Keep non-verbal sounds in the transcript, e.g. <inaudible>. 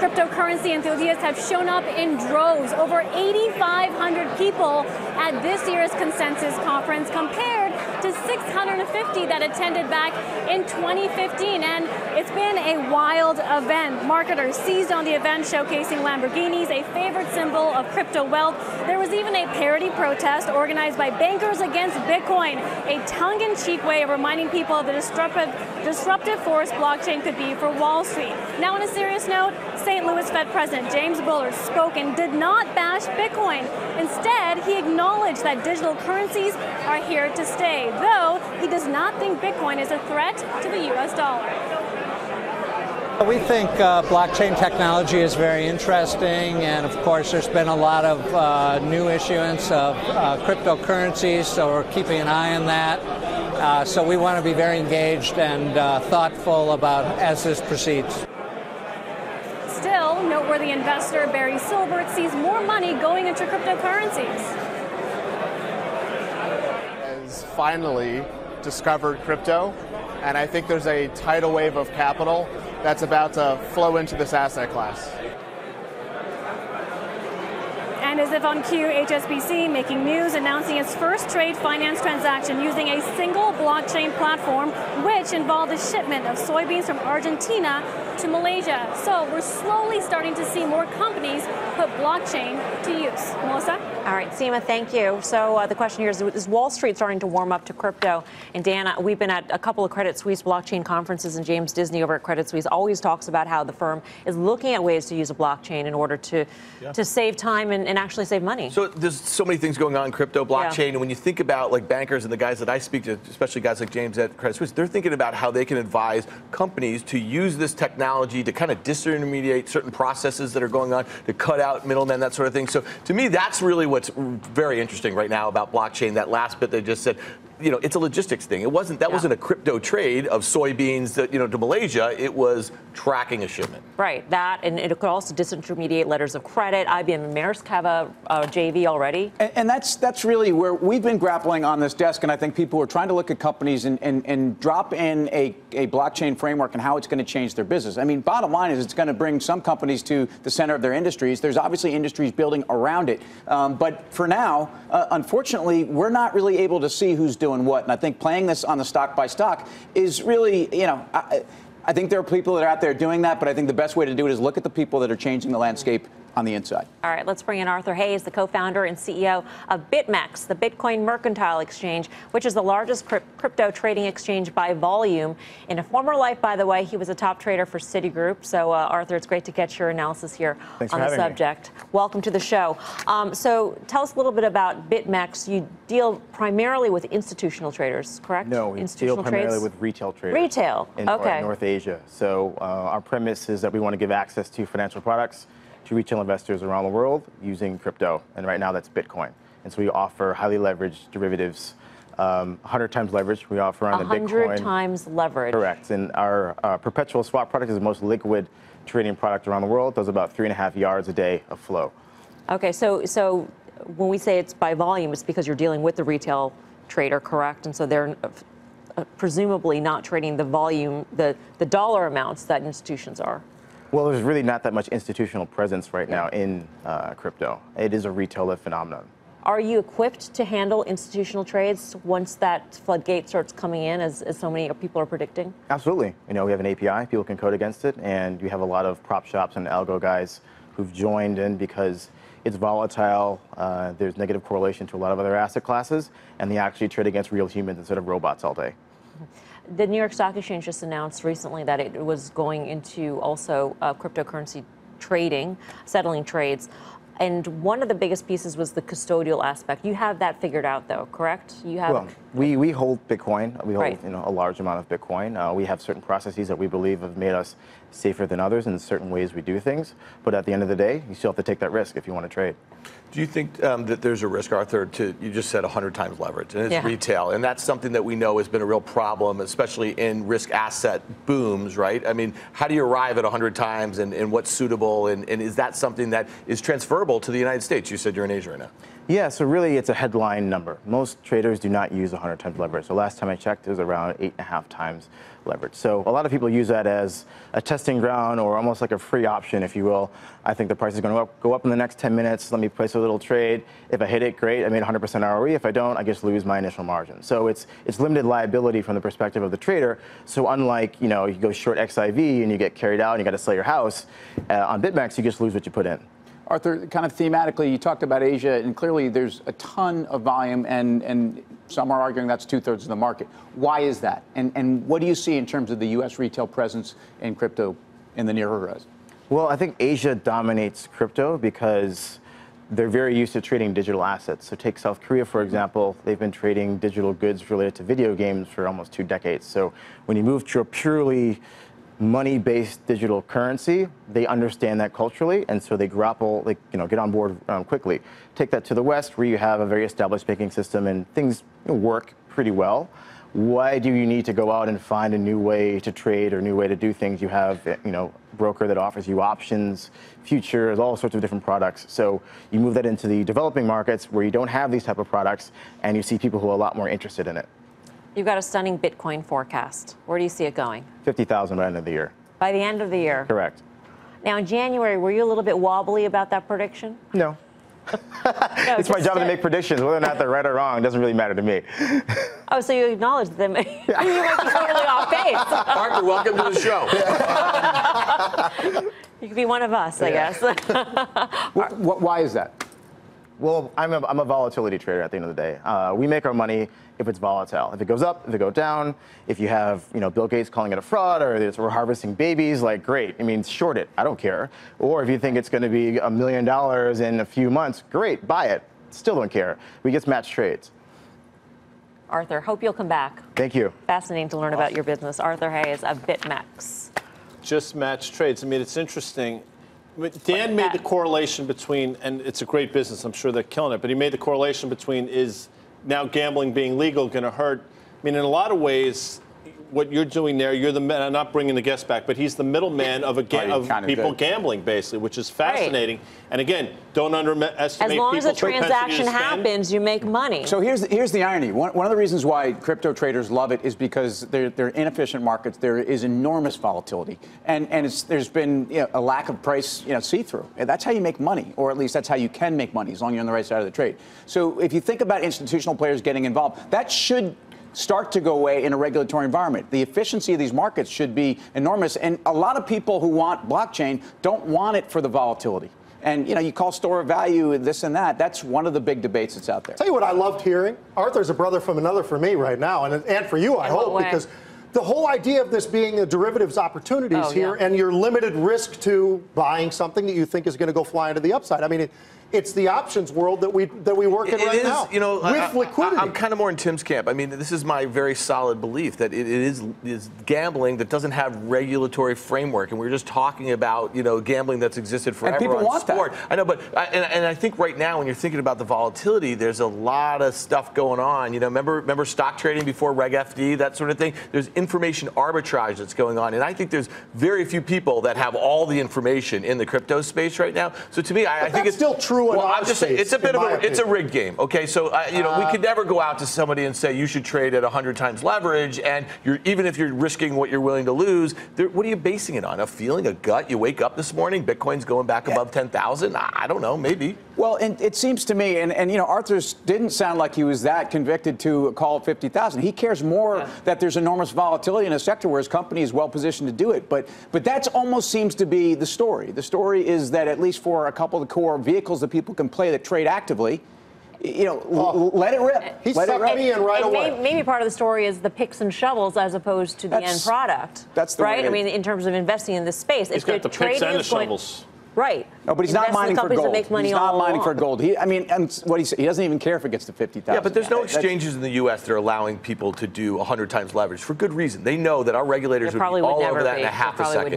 Cryptocurrency enthusiasts have shown up in droves, over 8,500 people at this year's consensus conference compared to 650 that attended back in 2015. And it's been a wild event. Marketers seized on the event showcasing Lamborghinis, a favorite symbol of crypto wealth. There was even a parody protest organized by Bankers Against Bitcoin, a tongue-in-cheek way of reminding people of the disruptive, disruptive force blockchain could be for Wall Street. Now, on a serious note, St. Louis Fed President James Bullard spoke and did not bash Bitcoin. Instead, he acknowledged that digital currencies are here to stay, though he does not think Bitcoin is a threat to the U.S. dollar. We think uh, blockchain technology is very interesting, and of course, there's been a lot of uh, new issuance of uh, cryptocurrencies, so we're keeping an eye on that. Uh, so we want to be very engaged and uh, thoughtful about as this proceeds. Still, noteworthy investor Barry Silbert sees more money going into cryptocurrencies. Finally discovered crypto, and I think there's a tidal wave of capital that's about to flow into this asset class. And as if on cue, HSBC making news announcing its first trade finance transaction using a single blockchain platform, which involved the shipment of soybeans from Argentina to Malaysia. So we're slowly starting to see more companies put blockchain to use. Melissa? All right, Seema, thank you. So uh, the question here is, is Wall Street starting to warm up to crypto? And Dan, we've been at a couple of Credit Suisse blockchain conferences, and James Disney over at Credit Suisse always talks about how the firm is looking at ways to use a blockchain in order to yeah. to save time and, and, actually save money. So there's so many things going on in crypto, blockchain, yeah. and when you think about like bankers and the guys that I speak to, especially guys like James at Credit Suisse, they're thinking about how they can advise companies to use this technology to kind of disintermediate certain processes that are going on, to cut out middlemen, that sort of thing. So to me, that's really what's very interesting right now about blockchain. That last bit they just said, you know, it's a logistics thing. It wasn't that yeah. wasn't a crypto trade of soybeans that you know to Malaysia. It was tracking a shipment. Right. That and it could also disintermediate letters of credit. IBM and Maersk have a, a JV already. And, and, that's that's really where we've been grappling on this desk, and I think people are trying to look at companies and, and, and drop in a, a blockchain framework and how it's going to change their business. I mean, bottom line is it's going to bring some companies to the center of their industries. There's obviously industries building around it, um, but for now, uh, unfortunately, we're not really able to see who's doing doing what. And I think playing this on the stock by stock is really, you know, I, I think there are people that are out there doing that, but I think the best way to do it is look at the people that are changing the landscape on the inside. All right, let's bring in Arthur Hayes, the co-founder and CEO of BitMEX, the Bitcoin Mercantile Exchange, which is the largest crypto trading exchange by volume. In a former life, by the way, he was a top trader for Citigroup. So, uh, Arthur, it's great to get your analysis here Thanks on the subject. Me. Welcome to the show. Um, so, tell us a little bit about BitMEX. You deal primarily with institutional traders, correct? No, we deal primarily trades? with retail traders. Retail, in okay. North Asia. So, uh, our premise is that we want to give access to financial products to retail investors around the world using crypto. And right now that's Bitcoin. And so we offer highly leveraged derivatives, um, 100 times leverage we offer on the Bitcoin. 100 times leverage. Correct. And our uh, perpetual swap product is the most liquid trading product around the world. Does about three and a half yards a day of flow. Okay, so so when we say it's by volume, it's because you're dealing with the retail trader, correct? And so they're uh, presumably not trading the volume, the, the dollar amounts that institutions are. Well, there's really not that much institutional presence right now in uh, crypto. It is a retail phenomenon. Are you equipped to handle institutional trades once that floodgate starts coming in, as, as so many people are predicting? Absolutely. You know, we have an API, people can code against it, and we have a lot of prop shops and algo guys who've joined in because it's volatile, uh, there's negative correlation to a lot of other asset classes, and they actually trade against real humans instead of robots all day. The New York Stock Exchange just announced recently that it was going into also uh, cryptocurrency trading, settling trades. And one of the biggest pieces was the custodial aspect. You have that figured out, though, correct? You have. Well, we, we hold Bitcoin. We hold right. you know a large amount of Bitcoin. Uh, we have certain processes that we believe have made us safer than others in certain ways we do things. But at the end of the day, you still have to take that risk if you want to trade. Do you think um, that there's a risk, Arthur, to, you just said 100 times leverage, and it's yeah. retail, and that's something that we know has been a real problem, especially in risk asset booms, right? I mean, how do you arrive at 100 times, and, and what's suitable, and, and is that something that is transferable? Comparable to the United States. You said you're in Asia right now. Yeah, so really it's a headline number. Most traders do not use 100 times leverage. So last time I checked, it was around eight and a half times leverage. So a lot of people use that as a testing ground or almost like a free option, if you will. I think the price is going to go up in the next 10 minutes. Let me place a little trade. If I hit it, great. I made 100% ROE. If I don't, I just lose my initial margin. So it's it's limited liability from the perspective of the trader. So unlike you know you go short XIV and you get carried out and you got to sell your house, uh, on BitMEX you just lose what you put in. Arthur, kind of thematically, you talked about Asia, and clearly there's a ton of volume, and, and some are arguing that's two thirds of the market. Why is that? And, and what do you see in terms of the U.S. retail presence in crypto in the near horizon? Well, I think Asia dominates crypto because they're very used to trading digital assets. So take South Korea, for example, they've been trading digital goods related to video games for almost two decades. So when you move to a purely money-based digital currency, they understand that culturally, and so they grapple, like you know, get on board um, quickly. Take that to the West, where you have a very established banking system and things work pretty well. Why do you need to go out and find a new way to trade or new way to do things? You have, you know, broker that offers you options, futures, all sorts of different products. So you move that into the developing markets where you don't have these type of products, and you see people who are a lot more interested in it. You've got a stunning Bitcoin forecast. Where do you see it going? 50,000 by the end of the year. By the end of the year. Correct. Now, in January, were you a little bit wobbly about that prediction? No. <laughs> No, it's my job to make predictions. Whether or not they're right or wrong doesn't really matter to me. Oh, so you acknowledge them. <laughs> you might be totally off base. <laughs> Parker, welcome to the show. You could be one of us, I guess. Wh- wh- why is that? Well, I'm a, I'm a volatility trader at the end of the day. Uh, we make our money if it's volatile. If it goes up, if it goes down, if you have you know Bill Gates calling it a fraud or it's, we're harvesting babies, like great. I mean, short it. I don't care. Or if you think it's going to be a million dollars in a few months, great, buy it. Still don't care. We just match trades. Arthur, hope you'll come back. Thank you. Fascinating to learn about your business. Arthur Hayes of BitMEX. just match trades. I mean, it's interesting. Mean, Dan made the correlation between, and it's a great business. I'm sure they're killing it. But he made the correlation between is now gambling being legal going to hurt? I mean, in a lot of ways, what you're doing there, you're the man. I'm not bringing the guest back, but he's the middleman of a Oh, ga- you of kinda people did. gambling, basically, which is fascinating. And again, don't underestimate As long as the people's propensity to transaction happens, you make money. So here's the, here's the irony. One, one of the reasons why crypto traders love it is because they're, they're inefficient markets. There is enormous volatility, and and it's, there's been you know, a lack of price you know see through. That's how you make money, or at least that's how you can make money as long as you're on the right side of the trade. So if you think about institutional players getting involved, that should start to go away in a regulatory environment. The efficiency of these markets should be enormous, and a lot of people who want blockchain don't want it for the volatility. And you know, you call store of value this and that. That's one of the big debates that's out there. Tell you what I loved hearing. Arthur's a brother from another for me right now, and, and for you, I In hope, because the whole idea of this being a derivatives opportunities Oh, here yeah. and your limited risk to buying something that you think is going to go fly into the upside. I mean, it, it's the options world that we that we work in It right is, now. you know, with I, liquidity. I, am kind of more in Tim's camp. I mean, this is my very solid belief that it, it is is gambling that doesn't have regulatory framework, and we are just talking about you know gambling that's existed forever people on want that. I know, but I, and, and I think right now when you're thinking about the volatility, there's a lot of stuff going on. You know, remember remember stock trading before Reg FD, that sort of thing. There's information arbitrage that's going on, and I think there's very few people that have all the information in the crypto space right now. So to me, I, I think it's still true Well, I'm just saying, it's a bit of my a it's a opinion. rigged game. Okay, so uh, you know we could never go out to somebody and say you should trade at 100 times leverage, and you're even if you're risking what you're willing to lose. There, what are you basing it on? A feeling, a gut? You wake up this morning, Bitcoin's going back above 10,000. I I don't know, maybe. Well, and it seems to me, and, and you know, Arthur's didn't sound like he was that convicted to call it 50,000. He cares more that there's enormous volatility in a sector where his company is well positioned to do it. But but that almost seems to be the story. The story is that at least for a couple of the core vehicles that people can play that trade actively, you know, oh. l- let it rip. He let it sucked rip. me in right and away. may- maybe part of the story is the picks and shovels as opposed to the end product. that's the right. way- I mean, in terms of investing in this space, He's if got the the picks and the is going- shovels. Right. No, but he's not Invest in mining for gold. Make money he's not all mining for gold. He, I mean, and what he said, he doesn't even care if it gets to 50,000. Yeah, but there's no That's- exchanges in the U.S. that are allowing people to do 100 times leverage for good reason. They know that our regulators would be probably would all over that be. in a half a second.